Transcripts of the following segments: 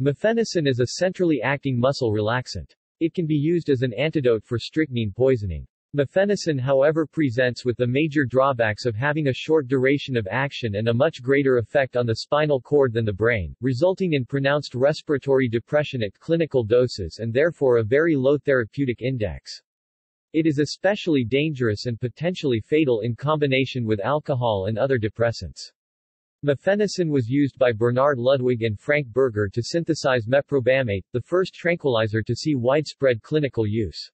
Mephenesin is a centrally acting muscle relaxant. It can be used as an antidote for strychnine poisoning. Mephenesin however presents with the major drawbacks of having a short duration of action and a much greater effect on the spinal cord than the brain, resulting in pronounced respiratory depression at clinical doses and therefore a very low therapeutic index. It is especially dangerous and potentially fatal in combination with alcohol and other depressants. Mephenesin was used by Bernard Ludwig and Frank Berger to synthesize meprobamate, the first tranquilizer to see widespread clinical use.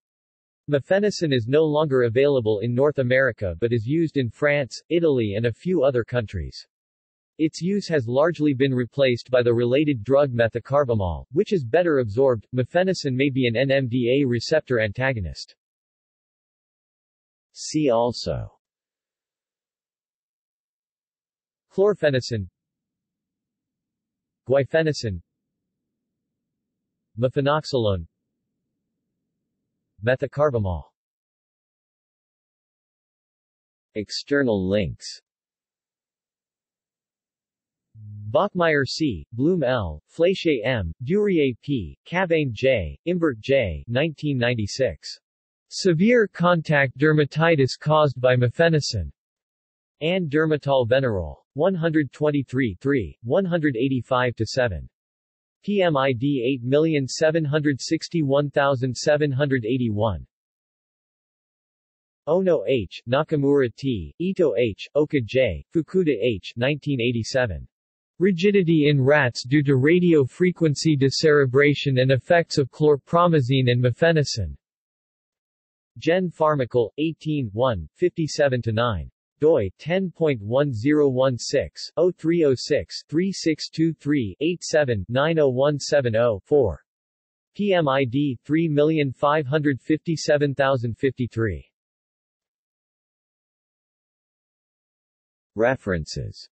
Mephenesin is no longer available in North America but is used in France, Italy and a few other countries. Its use has largely been replaced by the related drug methocarbamol, which is better absorbed. Mephenesin may be an NMDA receptor antagonist. See also Chlorphenesin Guaifenesin Mephenoxalone Methocarbamol External links Bachmeier C., Bloom L., Fleischer M., Duryea P., Cavane J., Imbert J. 1996. Severe contact dermatitis caused by mephenesin. And Dermatol Venerol. 123 3, 185-7. PMID 8761781. Ono H., Nakamura T., Ito H., Oka J., Fukuda H. 1987. Rigidity in rats due to radio frequency decerebration and effects of chlorpromazine and mephenesin. Gen Pharmacol, 18 1, 57-9 doi 10.1016-0306-3623-87-90170-4. PMID 3557053. References